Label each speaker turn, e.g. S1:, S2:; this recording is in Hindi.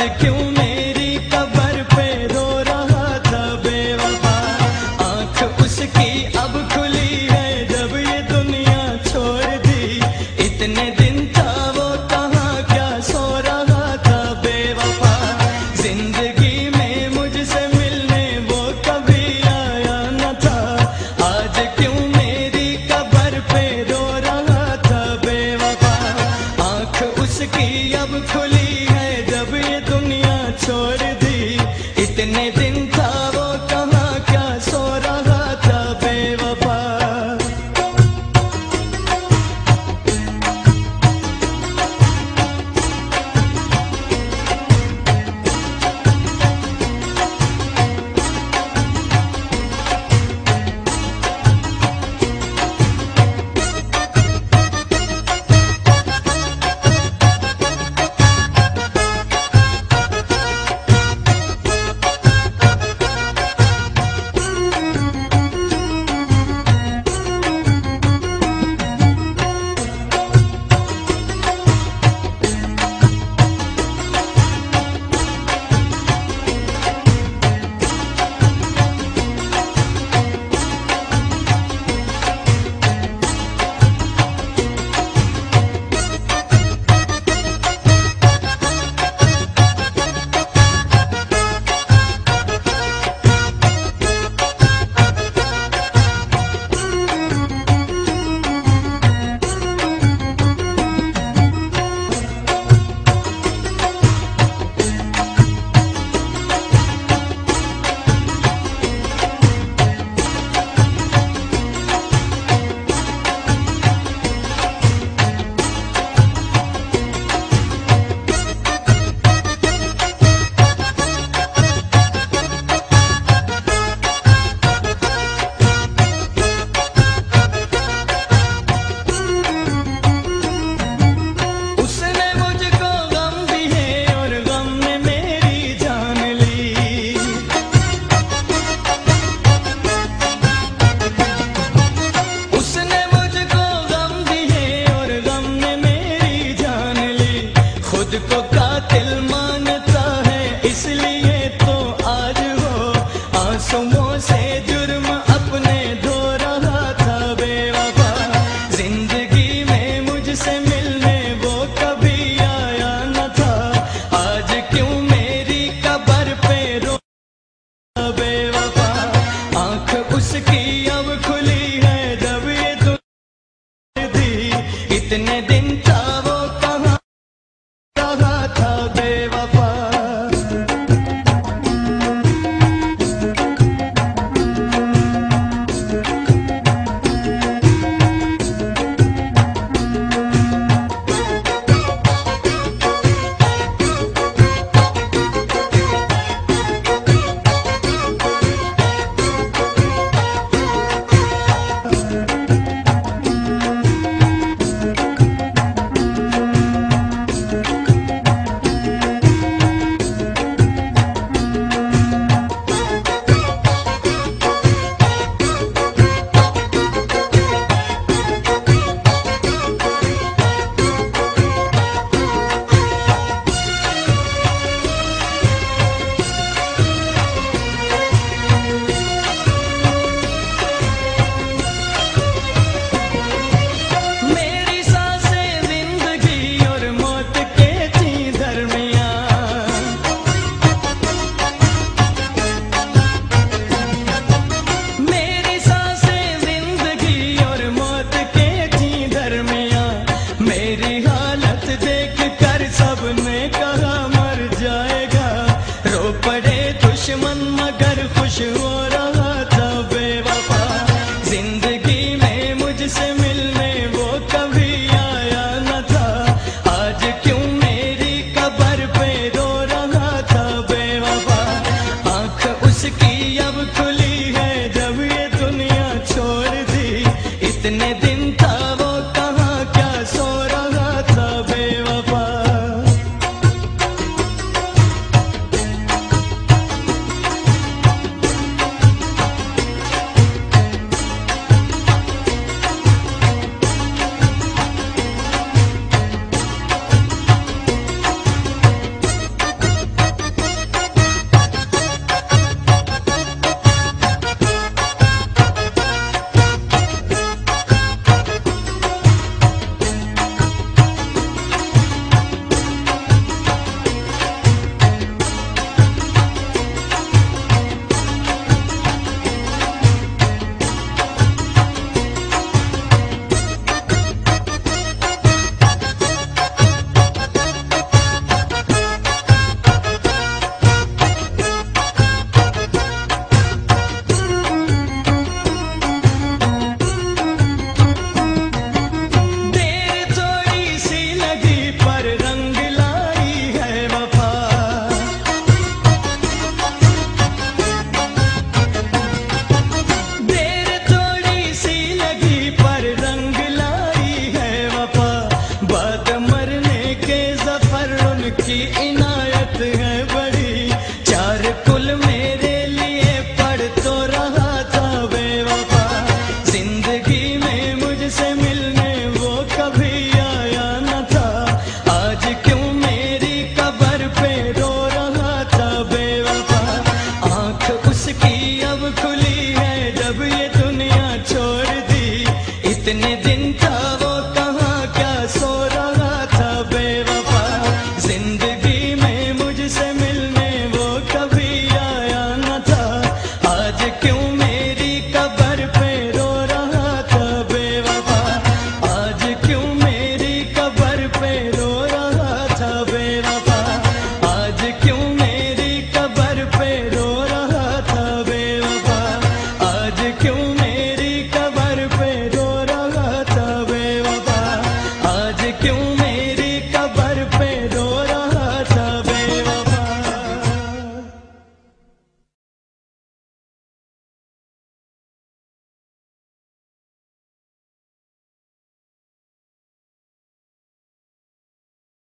S1: de que me de इतने दिन था